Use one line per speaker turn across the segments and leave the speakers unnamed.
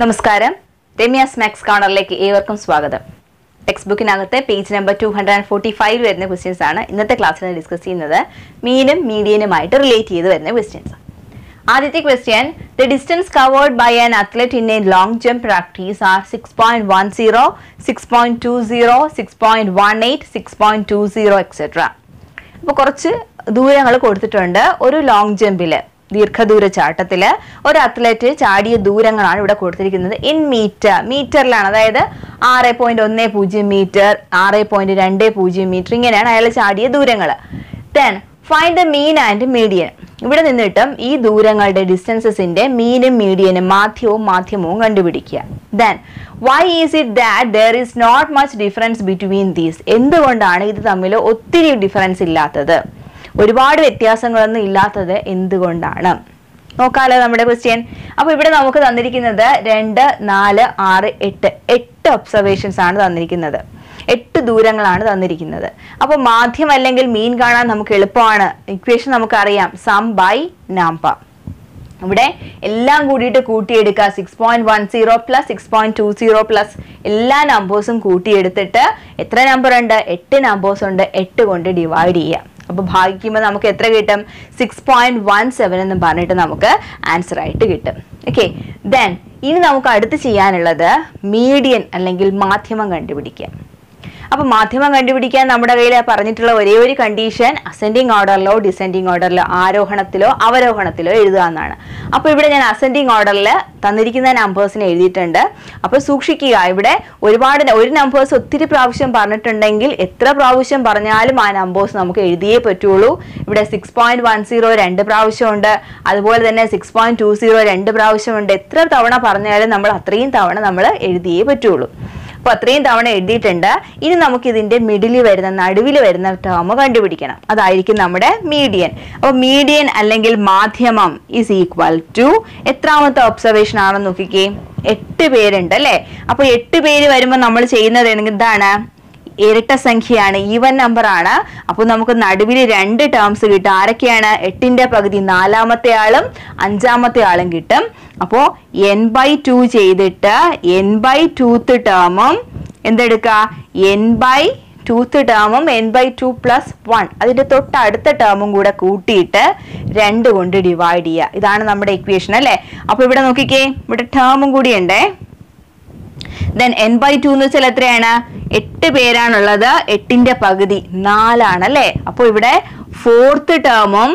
നമസ്കാരം. രമ്യാസ് മാക്സ് കോർണറിലേക്ക് ഏവർക്കും സ്വാഗതം. Text ബുക്കിനകത്തെ page number two hundred and forty five വരുന്ന ക്വസ്റ്റ്യൻസ് ആണ് ഇന്നത്തെ ക്ലാസ്സിൽ ഡിസ്കസ് ചെയ്യുന്നത്. മീനും മീഡിയനുമായിട്ട് റിലേറ്റ് ചെയ്ത് വരുന്ന ക്വസ്റ്റ്യൻസ് ആദ്യത്തെ question the distance covered by an athlete in a long jump practice are six point one zero six point two zero six point one eight six point two zero etcetera അപ്പോൾ കുറച്ച് ദൂരങ്ങൾ കൊടുത്തിട്ടുണ്ട് ഒരു long ജമ്പിൽ ദീർഘദൂര ചാട്ടത്തിൽ ഒരു athlete ചാടിയ ദൂരങ്ങളാണ് ഇവിടെ കൊടുത്തിരിക്കുന്നത്. ഇൻ മീറ്റർ മീറ്ററിലാണ് അതായത് ആറ് പോയിന്റ് ഒന്ന് പൂജ്യം മീറ്റർ ആറ് പോയിന്റ് രണ്ട് പൂജ്യം മീറ്റർ ഇങ്ങനെയാണ് അയാൾ ചാടിയ ദൂരങ്ങൾ then find the mean and median ഇവിടെ നിന്നിട്ടും ഈ ദൂരങ്ങളുടെ ഡിസ്റ്റൻസസിന്റെ മീനും മീഡിയനും മാധ്യവും മാധ്യമവും കണ്ടുപിടിക്കുക. Then why is it that there is not much difference between these എന്തുകൊണ്ടാണ് ഇത് തമ്മിൽ ഒത്തിരി ഡിഫറൻസ് ഇല്ലാത്തത്? ഒരുപാട് വ്യത്യാസങ്ങളൊന്നും ഇല്ലാത്തത് എന്തുകൊണ്ടാണ്? നോക്കാലോ നമ്മുടെ ക്വസ്റ്റ്യൻ അപ്പൊ ഇവിടെ നമുക്ക് തന്നിരിക്കുന്നത് രണ്ട് നാല് ആറ് എട്ട്. എട്ട് ഒബ്സർവേഷൻസ് ആണ് തന്നിരിക്കുന്നത്. എട്ട് ദൂരങ്ങളാണ് തന്നിരിക്കുന്നത്. അപ്പൊ മാധ്യം അല്ലെങ്കിൽ മീൻ കാണാൻ നമുക്ക് എളുപ്പമാണ്. ഇക്വേഷൻ നമുക്കറിയാം. സം ബൈ നാംപ ഇവിടെ എല്ലാം കൂടിയിട്ട് കൂട്ടിയെടുക്കുക. Six point one zero plus six point two zero plus എല്ലാ നമ്പേഴ്സും കൂട്ടിയെടുത്തിട്ട് എത്ര നമ്പർ ഉണ്ട്? എട്ട് നമ്പേഴ്സ് ഉണ്ട്. എട്ട് കൊണ്ട് ഡിവൈഡ് ചെയ്യുക. അപ്പൊ ഭാഗിക്കുമ്പോൾ നമുക്ക് എത്ര കിട്ടും? സിക്സ് പോയിന്റ് വൺ സെവൻ എന്ന് പറഞ്ഞിട്ട് നമുക്ക് ആൻസർ ആയിട്ട് കിട്ടും. ഓക്കെ ദെൻ ഇനി നമുക്ക് അടുത്ത് ചെയ്യാനുള്ളത് മീഡിയൻ അല്ലെങ്കിൽ മാധ്യമം കണ്ടുപിടിക്കുക. അപ്പൊ മാധ്യമം കണ്ടുപിടിക്കാൻ നമ്മുടെ കയ്യിൽ പറഞ്ഞിട്ടുള്ള ഒരേ ഒരു കണ്ടീഷൻ അസെൻഡിങ് ഓർഡറിലോ ഡിസെൻഡിങ് ഓർഡറിലോ ആരോഹണത്തിലോ അവരോഹണത്തിലോ എഴുതുക എന്നാണ്. അപ്പൊ ഇവിടെ ഞാൻ അസെൻഡിങ് ഓർഡറിൽ തന്നിരിക്കുന്ന നമ്പേഴ്സിനെ എഴുതിയിട്ടുണ്ട്. അപ്പൊ സൂക്ഷിക്കുക ഇവിടെ ഒരുപാട് ഒരു നമ്പേഴ്സ് ഒത്തിരി പ്രാവശ്യം പറഞ്ഞിട്ടുണ്ടെങ്കിൽ എത്ര പ്രാവശ്യം പറഞ്ഞാലും ആ നമ്പേഴ്സ് നമുക്ക് എഴുതിയേ പറ്റുള്ളൂ. ഇവിടെ സിക്സ് പോയിന്റ് വൺ സീറോ രണ്ട് പ്രാവശ്യമുണ്ട് അതുപോലെ തന്നെ സിക്സ് പോയിന്റ് ടു സീറോ രണ്ട് പ്രാവശ്യമുണ്ട് എത്ര തവണ പറഞ്ഞാലും നമ്മൾ അത്രയും തവണ നമ്മൾ എഴുതിയേ പറ്റുള്ളൂ. അപ്പൊ അത്രയും തവണ എഴുതിയിട്ടുണ്ട്. ഇനി നമുക്ക് ഇതിന്റെ മിഡിൽ വരുന്ന നടുവിൽ വരുന്ന ടേം കണ്ടുപിടിക്കണം. അതായിരിക്കും നമ്മുടെ മീഡിയൻ അപ്പൊ മീഡിയൻ അല്ലെങ്കിൽ മാധ്യമം ഈസ് ഈക്വൽ ടു എത്രാമത്തെ ഒബ്സർവേഷൻ ആണെന്ന് നോക്കിക്കേ. എട്ട് പേരുണ്ട് അല്ലെ? അപ്പൊ എട്ട് പേര് വരുമ്പോൾ നമ്മൾ ചെയ്യുന്നത് എന്താണ്? ഇരട്ട സംഖ്യയാണ്. ഈവൻ നമ്പർ ആണ്. അപ്പോൾ നമുക്ക് നടുവിൽ രണ്ട് ടേംസ് കിട്ടും. ആരൊക്കെയാണ്? എട്ടിന്റെ പകുതി നാലാമത്തെ ആളും അഞ്ചാമത്തെ ആളും കിട്ടും. അപ്പോൾ എൻ ബൈ ടു ചെയ്തിട്ട് എൻ ബൈ ടൂത്ത് ടേമും എന്തെടുക്കുക? N by tooth ടേമും n by two plus one അതിന്റെ തൊട്ട് അടുത്ത ടേമും കൂടെ കൂട്ടിയിട്ട് രണ്ട് കൊണ്ട് ഡിവൈഡ് ചെയ്യുക. ഇതാണ് നമ്മുടെ ഇക്വേഷൻ അല്ലേ? അപ്പൊ ഇവിടെ നോക്കിക്കേ. ഇവിടെ ടേമും കൂടി ഉണ്ടേ. ദെൻ എൻ ബൈ ടു എന്ന് വെച്ചാൽ എത്രയാണ്? എട്ട് പേരാണുള്ളത്. എട്ടിന്റെ പകുതി നാലാണ് അല്ലേ അപ്പോൾ ഇവിടെ ഫോർത്ത് ടേമും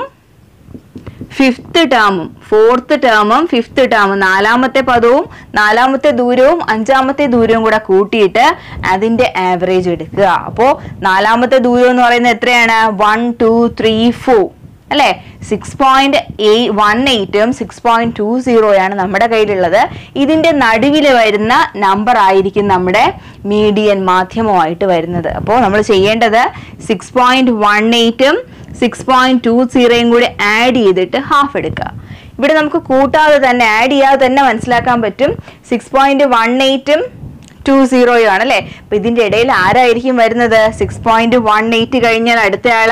ഫിഫ്ത്ത് ടേമും ഫോർത്ത് ടേമും ഫിഫ്ത്ത് ടേമും നാലാമത്തെ പദവും നാലാമത്തെ ദൂരവും അഞ്ചാമത്തെ ദൂരവും കൂടെ കൂട്ടിയിട്ട് അതിന്റെ ആവറേജ് എടുക്കുക. അപ്പോൾ നാലാമത്തെ ദൂരം എന്ന് പറയുന്നത് എത്രയാണ്? വൺ ടു ത്രീ ഫോർ അല്ലേ? സിക്സ് പോയിന്റ് വൺ എയ്റ്റും സിക്സ് പോയിന്റ് ടു സീറോയാണ് നമ്മുടെ കയ്യിലുള്ളത്. ഇതിന്റെ നടുവിൽ വരുന്ന നമ്പർ ആയിരിക്കും നമ്മുടെ മീഡിയൻ മാധ്യമമായിട്ട് വരുന്നത്. അപ്പോൾ നമ്മൾ ചെയ്യേണ്ടത് സിക്സ് പോയിന്റ് വൺ എയ്റ്റും സിക്സ് പോയിന്റ് ടു സീറോയും കൂടി ആഡ് ചെയ്തിട്ട് ഹാഫ് എടുക്കുക. ഇവിടെ നമുക്ക് കൂട്ടാതെ തന്നെ ആഡ് ചെയ്യാതെ തന്നെ മനസ്സിലാക്കാൻ പറ്റും. സിക്സ് പോയിന്റ് വൺ എയ്റ്റും ടു സീറോയും ആണ് അല്ലേ? അപ്പൊ ഇതിന്റെ ഇടയിൽ ആരായിരിക്കും വരുന്നത്? സിക്സ് പോയിന്റ് വൺ എയ്റ്റ് കഴിഞ്ഞാൽ അടുത്തയാൾ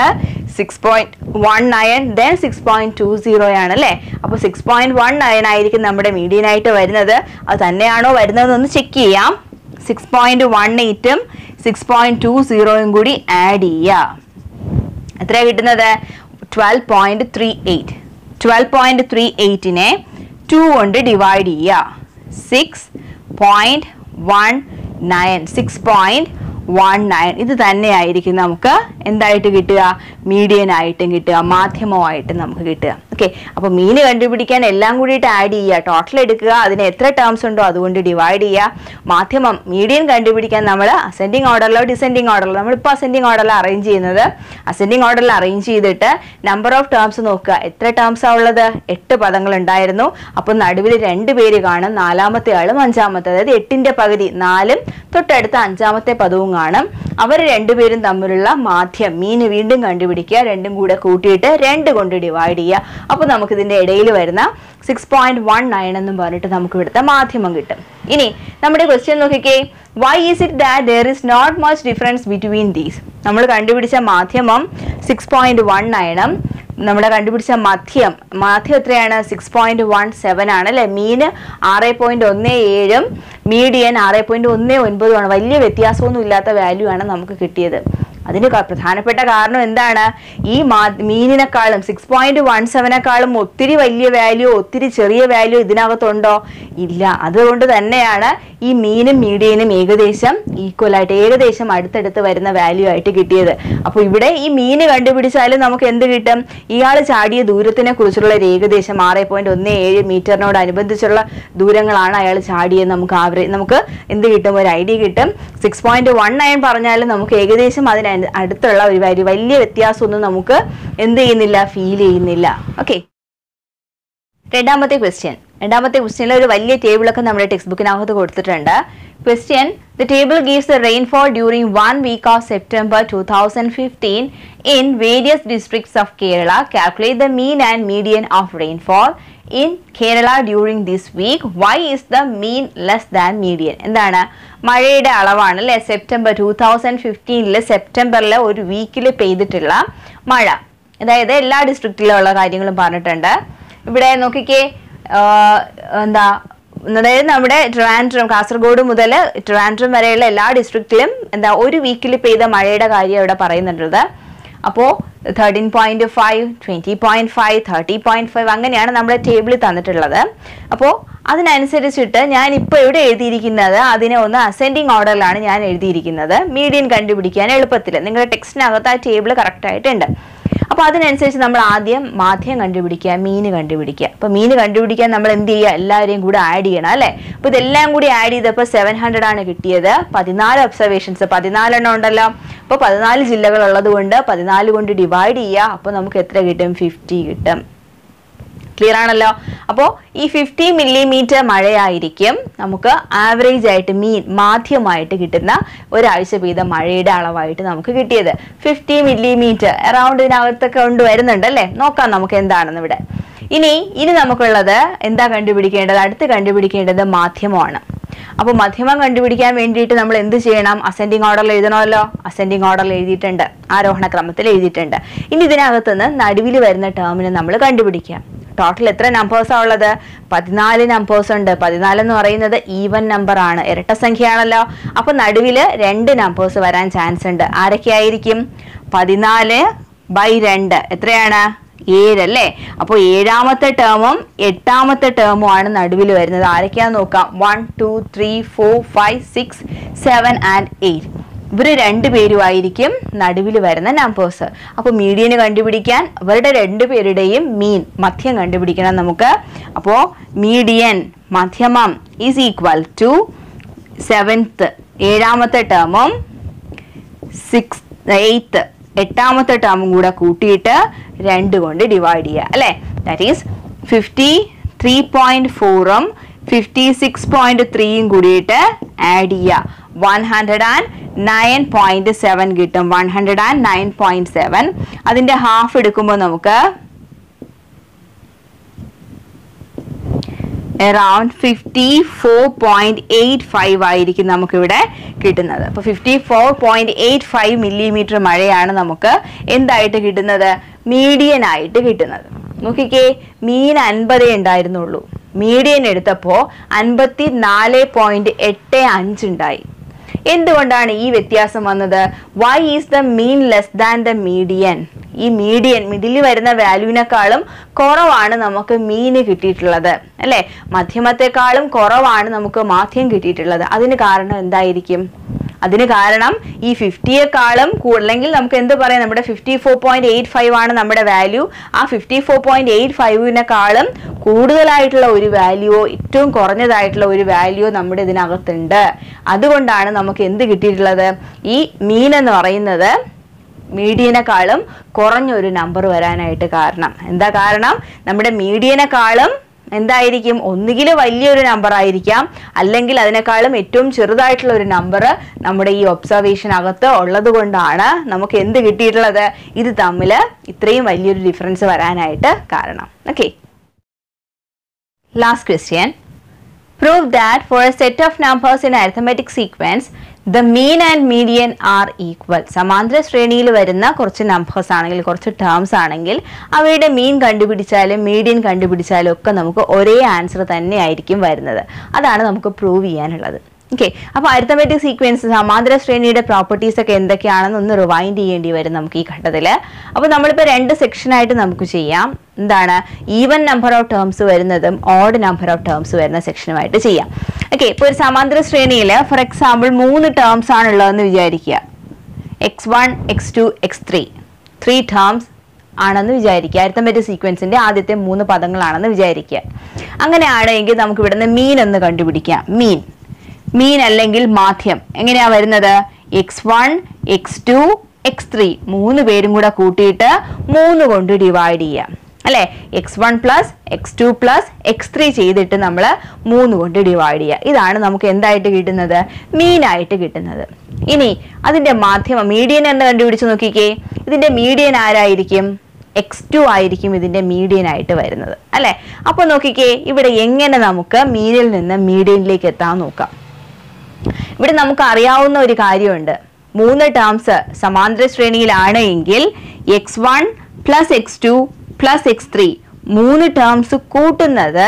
six point one nine then six point two zero ആണ് അല്ലേ? അപ്പൊ സിക്സ് പോയിന്റ് വൺ നയൻ ആയിരിക്കും നമ്മുടെ മീഡിയൻ ആയിട്ട് വരുന്നത്. അത് തന്നെയാണോ വരുന്നതെന്നൊന്ന് ചെക്ക് ചെയ്യാം. സിക്സ് പോയിന്റ് വൺ എയ്റ്റും സിക്സ് പോയിന്റ് ടു സീറോയും കൂടി ആഡ് ചെയ്യുക എത്രയാണ് കിട്ടുന്നത്? Twelve point three eight twelve point three എയ്റ്റിനെ two കൊണ്ട് ഡിവൈഡ് ചെയ്യുക six point one nine six point one nine ഇത് തന്നെയായിരിക്കും നമുക്ക് എന്തായിട്ട് കിട്ടുക? മീഡിയൻ ആയിട്ടും കിട്ടുക. മാധ്യമമായിട്ടും നമുക്ക് കിട്ടുക. ഓക്കെ അപ്പൊ മീന് കണ്ടുപിടിക്കാൻ എല്ലാം കൂടിയിട്ട് ആഡ് ചെയ്യുക. ടോട്ടൽ എടുക്കുക. അതിന് എത്ര ടേംസ് ഉണ്ടോ അതുകൊണ്ട് ഡിവൈഡ് ചെയ്യുക. മാധ്യമം മീഡിയൻ കണ്ടുപിടിക്കാൻ നമ്മൾ അസെൻഡിങ് ഓർഡറിലോ ഡിസെൻഡിങ് ഓർഡറിലോ നമ്മളിപ്പോൾ അസെൻഡിങ് ഓർഡറിൽ അറേഞ്ച് ചെയ്യുന്നത്. അസെൻഡിങ് ഓർഡറിൽ അറേഞ്ച് ചെയ്തിട്ട് നമ്പർ ഓഫ് ടേംസ് നോക്കുക. എത്ര ടേംസ് ആ ഉള്ളത്? എട്ട് പദങ്ങൾ ഉണ്ടായിരുന്നു. അപ്പോൾ നടുവിൽ രണ്ട് പേര് കാണും. നാലാമത്തെ ആളും അഞ്ചാമത്തെ. അതായത് എട്ടിന്റെ പകുതി നാലും തൊട്ടടുത്ത അഞ്ചാമത്തെ പദവും കാണും. അവർ രണ്ടുപേരും തമ്മിലുള്ള മാധ്യം മീന് വീണ്ടും കണ്ടുപിടിക്കുക രണ്ടും കൂടെ കൂട്ടിയിട്ട് രണ്ട് കൊണ്ട് ഡിവൈഡ് ചെയ്യുക. അപ്പോൾ നമുക്ക് ഇതിന്റെ ഇടയിൽ വരുന്ന സിക്സ് പോയിന്റ് വൺ നയൻ എന്നും പറഞ്ഞിട്ട് നമുക്ക് ഇവിടുത്തെ മാധ്യമം കിട്ടും. ഇനി നമ്മുടെ ക്വസ്റ്റ്യൻ നോക്കിക്കേ. Why is it that there is not much difference between these നമ്മൾ കണ്ടുപിടിച്ച മാധ്യമം സിക്സ് പോയിന്റ് വൺ നയനും നമ്മുടെ കണ്ടുപിടിച്ച മധ്യം. മധ്യം എത്രയാണ്? സിക്സ് പോയിന്റ് വൺ സെവൻ ആണ് അല്ലെ? മീന് ആറ് പോയിന്റ് ഒന്ന് ഏഴും മീഡിയൻ ആറ് പോയിന്റ് ഒന്ന് ഒൻപതുമാണ് വലിയ വ്യത്യാസമൊന്നും ഇല്ലാത്ത വാല്യൂ ആണ് നമുക്ക് കിട്ടിയത്. അതിന് പ്രധാനപ്പെട്ട കാരണം എന്താണ്? ഈ മാ- മീനിനെക്കാളും സിക്സ് പോയിന്റ് വൺ സെവനേക്കാളും ഒത്തിരി വലിയ വാല്യൂ ഒത്തിരി ചെറിയ വാല്യൂ ഇതിനകത്തുണ്ടോ? ഇല്ല. അതുകൊണ്ട് തന്നെയാണ് ഈ മീനും മീഡിയനും ഏകദേശം ഈക്വൽ ആയിട്ട് ഏകദേശം അടുത്തടുത്ത് വരുന്ന വാല്യൂ ആയിട്ട് കിട്ടിയത്. അപ്പോൾ ഇവിടെ ഈ മീന് കണ്ടുപിടിച്ചാലും നമുക്ക് എന്ത് കിട്ടും? ഇയാൾ ചാടിയ ദൂരത്തിനെ കുറിച്ചുള്ള ഒരു ഏകദേശം ആറ് പോയിന്റ് ഒന്ന് ഏഴ് മീറ്ററിനോട് അനുബന്ധിച്ചുള്ള ദൂരങ്ങളാണ് അയാൾ ചാടിയത് നമുക്ക് ആവറേജ് നമുക്ക് എന്ത് കിട്ടും? ഒരു ഐഡിയ കിട്ടും. സിക്സ് പോയിന്റ് വൺ നയൻ പറഞ്ഞാലും നമുക്ക് ഏകദേശം അതിന് അടുത്തുള്ള ഒരു വരി വലിയ വ്യത്യാസമൊന്നും നമുക്ക് എന്ത് ചെയ്യുന്നില്ല ഫീൽ ചെയ്യുന്നില്ല. ഓക്കെ രണ്ടാമത്തെ ക്വസ്റ്റ്യൻ രണ്ടാമത്തെ ക്വസ്റ്റ്യനിൽ ഒരു വലിയ ടേബിളൊക്കെ നമ്മുടെ ടെക്സ്റ്റ് ബുക്കിനകത്ത് കൊടുത്തിട്ടുണ്ട്. Question the table gives the rainfall during one week of September two thousand fifteen in various districts of Kerala calculate the mean and median of rainfall in Kerala during this week why is the mean less than median എന്താണ്? മഴയുടെ അളവാണ് അല്ലെ September two thousand ഫിഫ്റ്റീനിൽ സെപ്റ്റംബറിൽ ഒരു വീക്കിൽ പെയ്തിട്ടുള്ള മഴ. അതായത് എല്ലാ ഡിസ്ട്രിക്റ്റിലുള്ള കാര്യങ്ങളും പറഞ്ഞിട്ടുണ്ട്. ഇവിടെ നോക്കിക്കേ എന്താ അതായത് നമ്മുടെ ട്രിവാൻഡ്രം കാസർഗോഡ് മുതൽ ട്രിവാൻഡ്രം വരെയുള്ള എല്ലാ ഡിസ്ട്രിക്റ്റിലും എന്താ ഒരു വീക്കിൽ പെയ്ത മഴയുടെ കാര്യം ഇവിടെ പറയുന്നുള്ളത് അപ്പോൾ thirteen point five twenty point five thirty point five അങ്ങനെയാണ് നമ്മുടെ ടേബിളിൽ തന്നിട്ടുള്ളത്. അപ്പോൾ അതിനനുസരിച്ചിട്ട് ഞാൻ ഇപ്പോൾ ഇവിടെ എഴുതിയിരിക്കുന്നത്? അതിനെ ഒന്ന് അസെൻഡിങ് ഓർഡറിലാണ് ഞാൻ എഴുതിയിരിക്കുന്നത്. മീഡിയൻ കണ്ടുപിടിക്കാൻ എളുപ്പത്തിൽ നിങ്ങളുടെ ടെക്സ്റ്റിനകത്ത് ആ ടേബിൾ കറക്റ്റ് ആയിട്ടുണ്ട്. അപ്പോൾ അതിനനുസരിച്ച് നമ്മൾ ആദ്യം മാധ്യം കണ്ടുപിടിക്കുക മീൻ കണ്ടുപിടിക്കുക. അപ്പോൾ മീൻ കണ്ടുപിടിക്കാൻ നമ്മൾ എന്ത് ചെയ്യുക? എല്ലാവരെയും കൂടെ ആഡ് ചെയ്യണം അല്ലേ? അപ്പോൾ ഇതെല്ലാം കൂടി ആഡ് ചെയ്തപ്പോൾ സെവൻ ഹൺഡ്രഡ് ആണ് കിട്ടിയത്. പതിനാല് ഒബ്സർവേഷൻസ് പതിനാലെണ്ണം ഉണ്ടല്ലോ. അപ്പോൾ പതിനാല് ജില്ലകൾ ഉള്ളത് കൊണ്ട് പതിനാല് കൊണ്ട് ഡിവൈഡ് ചെയ്യുക. അപ്പോൾ നമുക്ക് എത്ര കിട്ടും? ഫിഫ്റ്റി കിട്ടും. ക്ലിയർ ആണല്ലോ. അപ്പോൾ ഈ ഫിഫ്റ്റി മില്ലിമീറ്റർ മഴയായിരിക്കും. നമുക്ക് ആവറേജ് ആയിട്ട് മീൻ മാധ്യമായിട്ട് കിട്ടുന്ന ഒരാഴ്ച പെയ്ത മഴയുടെ അളവായിട്ട് നമുക്ക് കിട്ടിയത്. ഫിഫ്റ്റി മില്ലിമീറ്റർ അറൗണ്ട് ഇതിനകത്തൊക്കെ കൊണ്ട് വരുന്നുണ്ട് അല്ലേ? നോക്കാം നമുക്ക് എന്താണെന്ന് ഇവിടെ. ഇനി ഇനി നമുക്കുള്ളത് എന്താ കണ്ടുപിടിക്കേണ്ടത്? അടുത്ത് കണ്ടുപിടിക്കേണ്ടത് മാധ്യമമാണ്. അപ്പോൾ മധ്യമം കണ്ടുപിടിക്കാൻ വേണ്ടിയിട്ട് നമ്മൾ എന്ത് ചെയ്യണം? അസെൻഡിങ് ഓർഡറിൽ എഴുതണമല്ലോ. അസെൻഡിങ് ഓർഡറിൽ എഴുതിയിട്ടുണ്ട്. ആരോഹണ ക്രമത്തിൽ എഴുതിയിട്ടുണ്ട്. ഇനി ഇതിനകത്തുനിന്ന് നടുവിൽ വരുന്ന ടേമിനെ നമ്മൾ കണ്ടുപിടിക്കുക ടോട്ടൽ എത്ര നമ്പേഴ്സാണ് ഉള്ളത്? പതിനാല് നമ്പേഴ്സ് ഉണ്ട്. പതിനാല് എന്ന് പറയുന്നത് ഈവൻ നമ്പർ ആണ്. ഇരട്ട സംഖ്യയാണല്ലോ. അപ്പൊ നടുവിൽ രണ്ട് നമ്പേഴ്സ് വരാൻ ചാൻസ് ഉണ്ട്. ആരൊക്കെയായിരിക്കും പതിനാല് ബൈ രണ്ട്. എത്രയാണ്? ഏഴ് അല്ലേ? അപ്പോൾ ഏഴാമത്തെ ടേമും എട്ടാമത്തെ ടേമും ആണ് നടുവിൽ വരുന്നത്. ആരൊക്കെയാണെന്ന് നോക്കാം. One two three four five six seven and eight ഇവർ രണ്ടുപേരുമായിരിക്കും നടുവിൽ വരുന്ന നമ്പേഴ്സ് അപ്പോൾ മീഡിയന് കണ്ടുപിടിക്കാൻ ഇവരുടെ രണ്ടുപേരുടെയും മീൻ മധ്യം കണ്ടുപിടിക്കണം നമുക്ക്. അപ്പോൾ മീഡിയൻ മധ്യമം ഈസ് ഈക്വൽ ടു സെവൻത്ത് ഏഴാമത്തെ ടേമും സിക്സ് എയ്ത്ത് എട്ടാമത്തെ ടേമും കൂടെ കൂട്ടിയിട്ട് രണ്ട് കൊണ്ട് ഡിവൈഡ് ചെയ്യുക അല്ലേ? That is fifty three point ഫോറും ഫിഫ്റ്റി സിക്സ് പോയിന്റ് ത്രീയും കൂടിയിട്ട് ആഡ് ചെയ്യുക one hundred and nine point seven കിട്ടും. One hundred and nine point seven അതിന്റെ ഹാഫ് എടുക്കുമ്പോൾ നമുക്ക് around fifty four point eight five ആയിരിക്കും നമുക്കിവിടെ കിട്ടുന്നത്. അപ്പോൾ fifty four point eight five millimetre മഴയാണ് നമുക്ക് എന്തായിട്ട് കിട്ടുന്നത്? മീഡിയൻ ആയിട്ട് കിട്ടുന്നത്. നോക്കിക്കേ മീൻ അൻപതേ ഉണ്ടായിരുന്നുള്ളൂ. മീഡിയൻ എടുത്തപ്പോൾ അൻപത്തി നാല് പോയിന്റ് എട്ട് അഞ്ച് ഉണ്ടായി. എന്തുകൊണ്ടാണ് ഈ വ്യത്യാസം വന്നത്? Why is the mean less than the median ഈ മീഡിയൻ മിഡിൽ വരുന്ന വാല്യൂവിനേക്കാളും കുറവാണ് നമുക്ക് മീന് കിട്ടിയിട്ടുള്ളത് അല്ലേ? മധ്യമത്തെക്കാളും കുറവാണ് നമുക്ക് മാധ്യം കിട്ടിയിട്ടുള്ളത്. അതിന് കാരണം എന്തായിരിക്കും? അതിന് കാരണം ഈ ഫിഫ്റ്റിയെക്കാളും അല്ലെങ്കിൽ നമുക്ക് എന്ത് പറയാം? നമ്മുടെ fifty four point eight five ആണ് നമ്മുടെ വാല്യൂ ആ ഫിഫ്റ്റി ഫോർ പോയിന്റ് എയ്റ്റ് ഫൈവിനെക്കാളും കൂടുതലായിട്ടുള്ള ഒരു വാല്യൂയോ ഏറ്റവും കുറഞ്ഞതായിട്ടുള്ള ഒരു വാല്യൂ നമ്മുടെ ഇതിനകത്തുണ്ട്. അതുകൊണ്ടാണ് നമുക്ക് എന്ത് കിട്ടിയിട്ടുള്ളത്? ഈ മീൻ എന്ന് പറയുന്നത് മീഡിയനെക്കാളും കുറഞ്ഞൊരു നമ്പർ വരാനായിട്ട് കാരണം. എന്താ കാരണം? നമ്മുടെ മീഡിയനെക്കാളും എന്തായിരിക്കും? ഒന്നുകിൽ വലിയൊരു നമ്പർ ആയിരിക്കാം. അല്ലെങ്കിൽ അതിനേക്കാളും ഏറ്റവും ചെറുതായിട്ടുള്ള ഒരു നമ്പർ നമ്മുടെ ഈ ഒബ്സർവേഷൻ അകത്ത് ഉള്ളത് കൊണ്ടാണ് നമുക്ക് എന്ത് കിട്ടിയിട്ടുള്ളത്? ഇത് തമ്മിൽ ഇത്രയും വലിയൊരു ഡിഫറൻസ് വരാനായിട്ട് കാരണം. Okay last question prove that for a set of numbers in arithmetic sequence the mean and median are equal സമാന്തര ശ്രേണിയിൽ വരുന്ന കുറച്ച് നമ്പേഴ്സ് ആണെങ്കിൽ കുറച്ച് ടേംസ് ആണെങ്കിൽ അവയുടെ മീൻ കണ്ടുപിടിച്ചാലും മീഡിയൻ കണ്ടുപിടിച്ചാലും ഒക്കെ നമുക്ക് ഒരേ ആൻസർ തന്നെ ആയിരിക്കും വരുന്നത്. അതാണ് നമുക്ക് പ്രൂവ് ചെയ്യാനുള്ളത്. ഓക്കെ അപ്പോൾ അരിത്തമെറ്റിക് സീക്വൻസ് സമാന്തര ശ്രേണിയുടെ പ്രോപ്പർട്ടീസ് ഒക്കെ എന്തൊക്കെയാണെന്ന് ഒന്ന് റിവൈൻഡ് ചെയ്യേണ്ടി വരും നമുക്ക് ഈ ഘട്ടത്തിൽ അപ്പോൾ നമ്മളിപ്പോൾ രണ്ട് സെക്ഷനായിട്ട് നമുക്ക് ചെയ്യാം. എന്താണ്? ഈവൻ നമ്പർ ഓഫ് ടേംസ് വരുന്നതും ഓഡ് നമ്പർ ഓഫ് ടേംസ് വരുന്ന സെക്ഷനുമായിട്ട് ചെയ്യാം. ഓക്കെ ഇപ്പൊ ഒരു സമാന്തര ശ്രേണിയിൽ ഫോർ എക്സാമ്പിൾ മൂന്ന് ടേംസ് ആണുള്ളതെന്ന് വിചാരിക്കുക. X one x two x three three terms ആണെന്ന് വിചാരിക്കുക. അരിത്തമെറ്റിക് സീക്വൻസിന്റെ ആദ്യത്തെ മൂന്ന് പദങ്ങളാണെന്ന് വിചാരിക്കുക. അങ്ങനെയാണെങ്കിൽ നമുക്ക് ഇവിടുന്ന് മീൻ എന്ന് കണ്ടുപിടിക്കാം. മീൻ മീൻ അല്ലെങ്കിൽ മാധ്യം. എങ്ങനെയാ വരുന്നത്? X one x two x three മൂന്ന് പേരും കൂടെ കൂട്ടിയിട്ട് മൂന്ന് കൊണ്ട് ഡിവൈഡ് ചെയ്യാം. അല്ലെ? X one plus x two plus x three ചെയ്തിട്ട് നമ്മൾ മൂന്ന് കൊണ്ട് ഡിവൈഡ് ചെയ്യുക ഇതാണ് നമുക്ക് എന്തായിട്ട് കിട്ടുന്നത്? മീനായിട്ട് കിട്ടുന്നത്. ഇനി അതിന്റെ മാധ്യമം മീഡിയൻ എന്ന് കണ്ടുപിടിച്ച് നോക്കിക്കേ. ഇതിന്റെ മീഡിയൻ ആരായിരിക്കും? എക്സ് ടു ആയിരിക്കും ഇതിന്റെ മീഡിയൻ ആയിട്ട് വരുന്നത്. അല്ലെ? അപ്പൊ നോക്കിക്കേ ഇവിടെ എങ്ങനെ നമുക്ക് മീനിൽ നിന്ന് മീഡിയനിലേക്ക് എത്താൻ നോക്കാം. ഇവിടെ നമുക്ക് അറിയാവുന്ന ഒരു കാര്യമുണ്ട്. മൂന്ന് ടേംസ് സമാന്തര ശ്രേണിയിലാണ് എങ്കിൽ x one plus x two plus x three മൂന്ന് ടേംസ് കൂട്ടുന്നത്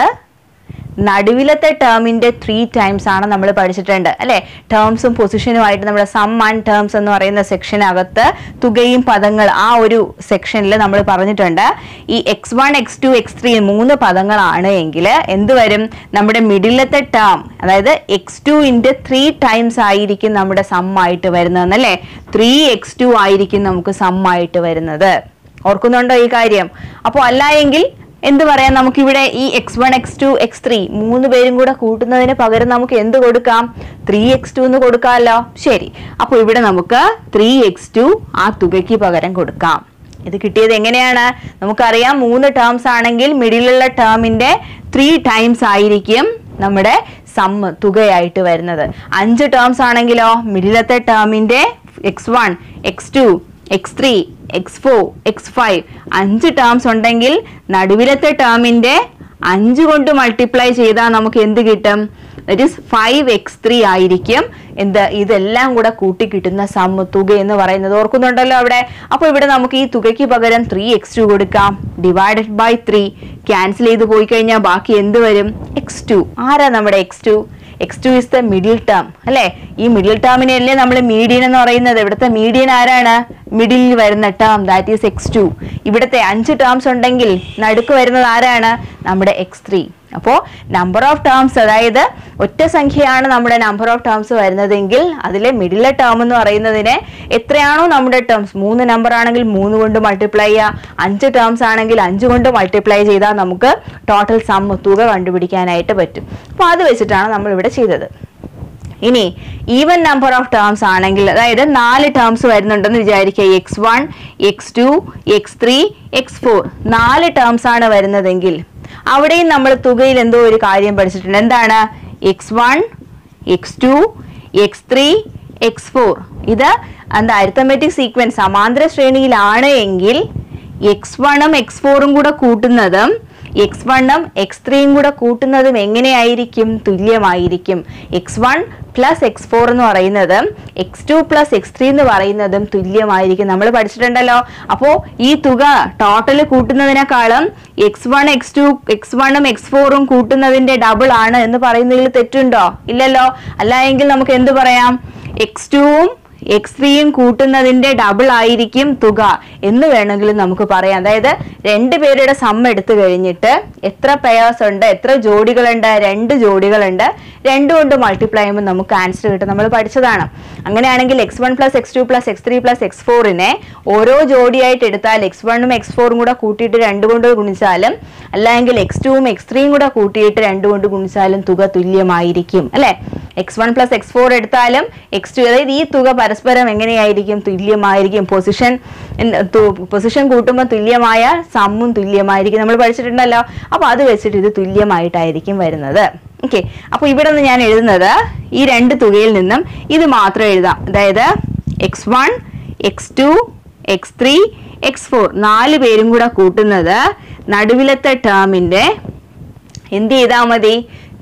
നടുവിലത്തെ ടേമിന്റെ ത്രീ ടൈംസ് ആണ് നമ്മൾ പഠിച്ചിട്ടുണ്ട്. അല്ലെ? ടേംസും പൊസിഷനുമായിട്ട് നമ്മുടെ സം ആൻഡ് ടേംസ് എന്ന് പറയുന്ന സെക്ഷനകത്ത് തുകയും പദങ്ങൾ ആ ഒരു സെക്ഷനിൽ നമ്മൾ പറഞ്ഞിട്ടുണ്ട്. ഈ x one x two x three മൂന്ന് പദങ്ങളാണ് എങ്കിൽ എന്തുവരും നമ്മുടെ മിഡിലത്തെ ടേം അതായത് എക്സ് ടുവിന്റെ ത്രീ ടൈംസ് ആയിരിക്കും നമ്മുടെ സം ആയിട്ട് വരുന്നതെന്നല്ലേ ത്രീ എക്സ് ടു ആയിരിക്കും നമുക്ക് സം ആയിട്ട് വരുന്നത്. ഓർക്കുന്നുണ്ടോ ഈ കാര്യം? അപ്പോൾ അല്ല എങ്കിൽ എന്ത് പറയാം? നമുക്കിവിടെ ഈ x one x two x three മൂന്ന് പേരും കൂടെ കൂട്ടുന്നതിന് പകരം നമുക്ക് എന്ത് കൊടുക്കാം? ത്രീ എക്സ് ടു എന്ന് കൊടുക്കാമല്ലോ. ശരി. അപ്പോൾ ഇവിടെ നമുക്ക് ത്രീ എക്സ് ടു ആ തുകയ്ക്ക് പകരം കൊടുക്കാം. ഇത് കിട്ടിയത് എങ്ങനെയാണ്? നമുക്കറിയാം മൂന്ന് ടേംസ് ആണെങ്കിൽ മിഡിലുള്ള ടേമിന്റെ ത്രീ ടൈംസ് ആയിരിക്കും നമ്മുടെ സമ്മ് തുകയായിട്ട് വരുന്നത്. അഞ്ച് ടേംസ് ആണെങ്കിലോ? മിഡിലത്തെ ടേമിന്റെ x one x two x three x four x five അഞ്ച് ടേംസ് ഉണ്ടെങ്കിൽ നടുവിലത്തെ ടേമിന്റെ അഞ്ച് കൊണ്ട് മൾട്ടിപ്ലൈ ചെയ്താൽ നമുക്ക് എന്ത് കിട്ടും? That is five x three ആയിരിക്കും. എന്ത്? ഇതെല്ലാം കൂടെ കൂട്ടി കിട്ടുന്ന സം തുക എന്ന് പറയുന്നത് ഓർക്കുന്നുണ്ടല്ലോ അവിടെ. അപ്പോൾ ഇവിടെ നമുക്ക് ഈ തുകയ്ക്ക് പകരം ത്രീ എക്സ് ടു കൊടുക്കാം. ഡിവൈഡഡ് ബൈ ത്രീ ക്യാൻസൽ ചെയ്ത് പോയി കഴിഞ്ഞാൽ ബാക്കി എന്ത് വരും? എക്സ് ടു ആരാ നമ്മുടെ x two x two is the middle term അല്ലെ? ഈ മിഡിൽ ടേമിനെയല്ലേ നമ്മൾ മീഡിയൻ എന്ന് പറയുന്നത്. ഇവിടുത്തെ മീഡിയൻ ആരാണ്? മിഡിലിൽ വരുന്ന term that is x two ഇവിടുത്തെ അഞ്ച് ടേംസ് ഉണ്ടെങ്കിൽ നടുക്ക് വരുന്നത് ആരാണ്? നമ്മുടെ എക്സ് ത്രീ അപ്പോൾ നമ്പർ ഓഫ് ടേംസ് അതായത് ഒറ്റ സംഖ്യയാണ് നമ്മുടെ നമ്പർ ഓഫ് ടേംസ് വരുന്നതെങ്കിൽ അതിലെ മിഡിലെ ടേം എന്ന് പറയുന്നതിനെ എത്രയാണോ നമ്മുടെ ടേംസ് മൂന്ന് നമ്പർ ആണെങ്കിൽ മൂന്ന് കൊണ്ട് മൾട്ടിപ്ലൈ ചെയ്യുക. അഞ്ച് ടേംസ് ആണെങ്കിൽ അഞ്ച് കൊണ്ട് മൾട്ടിപ്ലൈ ചെയ്താൽ നമുക്ക് ടോട്ടൽ സം തുക കണ്ടുപിടിക്കാനായിട്ട് പറ്റും. അപ്പോൾ അത് വെച്ചിട്ടാണ് നമ്മൾ ഇവിടെ ചെയ്തത്. ഇനി ഈവൻ നമ്പർ ഓഫ് ടേംസ് ആണെങ്കിൽ അതായത് നാല് ടേംസ് വരുന്നുണ്ടെന്ന് വിചാരിക്കുക. X one x two x three x four നാല് ടേംസ് ആണ് വരുന്നതെങ്കിൽ അവിടെയും നമ്മൾ തുകയിൽ എന്തോ ഒരു കാര്യം പഠിച്ചിട്ടുണ്ട്. എന്താണ്? X one x two x three x four ഇത് എന്താ അരിത്തമെറ്റിക് സീക്വൻസ് സമാന്തര ശ്രേണിയിലാണ് എങ്കിൽ എക്സ് വണ്ണും എക്സ് ഫോറും കൂടെ കൂട്ടുന്നതും എക്സ് വണ്ണും എക്സ് ത്രീയും കൂടെ കൂട്ടുന്നതും എങ്ങനെയായിരിക്കും? തുല്യമായിരിക്കും. X one plus x four എന്ന് പറയുന്നത് x two plus x three എന്ന് പറയുന്നതും തുല്യമായിരിക്കും. നമ്മൾ പഠിച്ചിട്ടുണ്ടല്ലോ. അപ്പോൾ ഈ തുക total കൂട്ടുന്നതിനേക്കാളും x one x two x വണ്ണും എക്സ് ഫോറും കൂട്ടുന്നതിന്റെ ഡബിൾ ആണ് എന്ന് പറയുന്നതിൽ തെറ്റുണ്ടോ? ഇല്ലല്ലോ. അല്ല എങ്കിൽ നമുക്ക് എന്ത് പറയാം? എക്സ് ടുവും എക്സ് ത്രീയും കൂട്ടുന്നതിന്റെ ഡബിൾ ആയിരിക്കും തുക എന്ന് വേണമെങ്കിലും നമുക്ക് പറയാം. അതായത് രണ്ട് പേരുടെ സം എടുത്തു കഴിഞ്ഞിട്ട് എത്ര പെയേഴ്സ് ഉണ്ട് എത്ര ജോഡികളുണ്ട് രണ്ട് ജോഡികളുണ്ട് രണ്ടു കൊണ്ട് മൾട്ടിപ്ലൈ ചെയ്യുമ്പോൾ നമുക്ക് ആൻസർ കിട്ടും. നമ്മൾ പഠിച്ചതാണ്. അങ്ങനെയാണെങ്കിൽ x one plus x two plus x three plus x ഫോറിനെ ഓരോ ജോഡിയായിട്ട് എടുത്താൽ എക്സ് വണ്ണും എക്സ് ഫോറും കൂടെ കൂട്ടിയിട്ട് രണ്ട് കൊണ്ട് ഗുണിച്ചാലും അല്ലെങ്കിൽ എക്സ് ടുവും എക്സ് ത്രീയും കൂടെ കൂട്ടിയിട്ട് രണ്ട് കൊണ്ട് ഗുണിച്ചാലും തുക തുല്യമായിരിക്കും അല്ലെ? X one plus x four എടുത്താലും എക്സ് ടു അതായത് ഈ തുക പരസ്പരം എങ്ങനെയായിരിക്കും തുല്യമായിരിക്കും? പൊസിഷൻ പൊസിഷൻ കൂട്ടുമ്പോൾ തുല്യമായ സമ്മും തുല്യമായിരിക്കും. നമ്മൾ പഠിച്ചിട്ടുണ്ടല്ലോ. അപ്പോൾ അത് വെച്ചിട്ട് ഇത് തുല്യമായിട്ടായിരിക്കും വരുന്നത്. ഓക്കെ അപ്പോൾ ഇവിടെ നിന്ന് ഞാൻ എഴുതുന്നത് ഈ രണ്ട് തുകയിൽ നിന്നും ഇത് മാത്രം എഴുതാം. അതായത് x one x two x three x four നാല് പേരും കൂടെ കൂട്ടുന്നത് നടുവിലത്തെ ടേമിന്റെ എന്ത് ചെയ്താൽ മതി?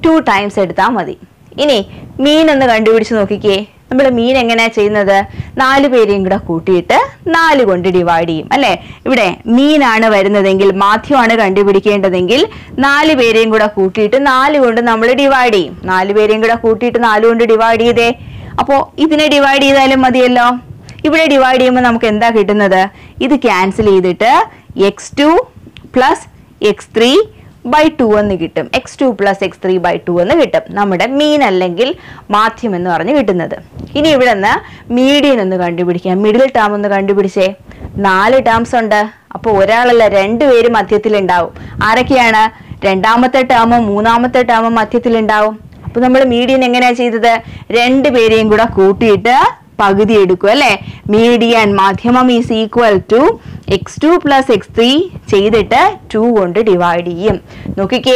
ടു ടൈംസ് എടുത്താൽ മതി. ഇനി മീൻ ഒന്ന് കണ്ടുപിടിച്ച് നോക്കിക്കേ. നമ്മൾ മീൻ എങ്ങനെയാ ചെയ്യുന്നത്? നാല് പേരെയും കൂടെ കൂട്ടിയിട്ട് നാല് കൊണ്ട് ഡിവൈഡ് ചെയ്യും അല്ലെ? ഇവിടെ മീനാണ് വരുന്നതെങ്കിൽ മാധ്യമാണ് കണ്ടുപിടിക്കേണ്ടതെങ്കിൽ നാല് പേരെയും കൂടെ കൂട്ടിയിട്ട് നാല് കൊണ്ട് നമ്മൾ ഡിവൈഡ് ചെയ്യും. നാല് പേരെയും കൂടെ കൂട്ടിയിട്ട് നാല് കൊണ്ട് ഡിവൈഡ് ചെയ്തേ. അപ്പോ ഇതിനെ ഡിവൈഡ് ചെയ്താലും മതിയല്ലോ. ഇവിടെ ഡിവൈഡ് ചെയ്യുമ്പോൾ നമുക്ക് എന്താ കിട്ടുന്നത്? ഇത് ക്യാൻസൽ ചെയ്തിട്ട് x two plus x three by two എന്ന് കിട്ടും. X two plus x three by two എന്ന് കിട്ടും. നമ്മുടെ മീൻ അല്ലെങ്കിൽ മാധ്യം എന്ന് പറഞ്ഞ് കിട്ടുന്നത്. ഇനി ഇവിടെ നിന്ന് മീഡിയൻ ഒന്ന് കണ്ടുപിടിക്കാം. മിഡിൽ ടേം ഒന്ന് കണ്ടുപിടിച്ചേ. നാല് ടേംസ് ഉണ്ട്. അപ്പോൾ ഒരാളല്ല രണ്ടുപേര് മധ്യത്തിലുണ്ടാവും ആരൊക്കെയാണ്? രണ്ടാമത്തെ ടേമും മൂന്നാമത്തെ ടേമും മധ്യത്തിലുണ്ടാവും അപ്പൊ നമ്മൾ മീഡിയൻ എങ്ങനെയാ ചെയ്തത്? രണ്ടുപേരെയും കൂടെ കൂട്ടിയിട്ട് പകുതി എടുക്കും അല്ലെ? മീഡിയൻ മാധ്യമം is equal to x two plus x three ചെയ്തിട്ട് ടു കൊണ്ട് ഡിവൈഡ് ചെയ്യും. നോക്കിക്കേ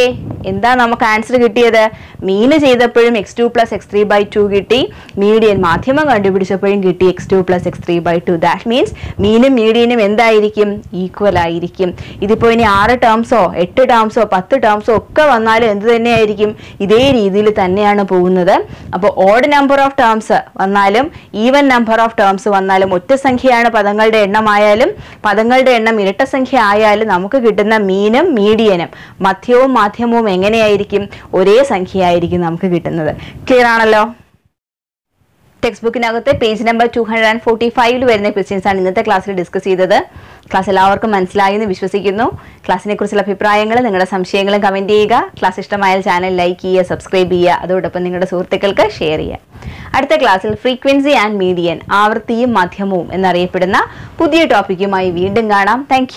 എന്താ നമുക്ക് ആൻസർ കിട്ടിയത്? മീന് ചെയ്തപ്പോഴും x two plus x three by two കിട്ടി. മീഡിയൻ മാധ്യമം കണ്ടുപിടിച്ചപ്പോഴും കിട്ടി x two plus x three by two that means മീനും മീഡിയനും എന്തായിരിക്കും? ഈക്വൽ ആയിരിക്കും. ഇതിപ്പോ ഇനി ആറ് ടേംസോ എട്ട് ടേംസോ പത്ത് ടേംസോ ഒക്കെ വന്നാലും എന്ത് തന്നെയായിരിക്കും? ഇതേ രീതിയിൽ തന്നെയാണ് പോകുന്നത്. അപ്പോൾ ഓഡ് നമ്പർ ഓഫ് ടേംസ് വന്നാലും ഈവൻ നമ്പർ ഓഫ് ടേംസ് വന്നാലും ഒറ്റ സംഖ്യയാണ് പദങ്ങളുടെ എണ്ണമായാലും പദങ്ങളുടെ എണ്ണം ഇരട്ട സംഖ്യ ആയാലും നമുക്ക് കിട്ടുന്ന മീനും മീഡിയനും. മധ്യവും മാധ്യമവും എങ്ങനെയായിരിക്കും? ഒരേ സംഖ്യയായിരിക്കും നമുക്ക് കിട്ടുന്നത്. ക്ലിയർ ആണല്ലോ? Text ബുക്കിനകത്ത് page number two hundred and forty ഫൈവിൽ വരുന്ന ക്വസ്റ്റ്യൻസ് ആണ് ഇന്നത്തെ ക്ലാസ്സിൽ ഡിസ്കസ് ചെയ്തത്. ക്ലാസ് എല്ലാവർക്കും മനസ്സിലായി എന്ന് വിശ്വസിക്കുന്നു. ക്ലാസ്സിനെ കുറിച്ചുള്ള അഭിപ്രായങ്ങൾ നിങ്ങളുടെ സംശയങ്ങളും കമന്റ് ചെയ്യുക. ക്ലാസ് ഇഷ്ടമായാൽ ചാനൽ ലൈക്ക് ചെയ്യുക സബ്സ്ക്രൈബ് ചെയ്യുക. അതോടൊപ്പം നിങ്ങളുടെ സുഹൃത്തുക്കൾക്ക് ഷെയർ ചെയ്യുക. അടുത്ത ക്ലാസ്സിൽ ഫ്രീക്വൻസി ആൻഡ് മീഡിയൻ ആവൃത്തിയും മധ്യമവും എന്നറിയപ്പെടുന്ന പുതിയ ടോപ്പിക്കുമായി വീണ്ടും കാണാം. താങ്ക്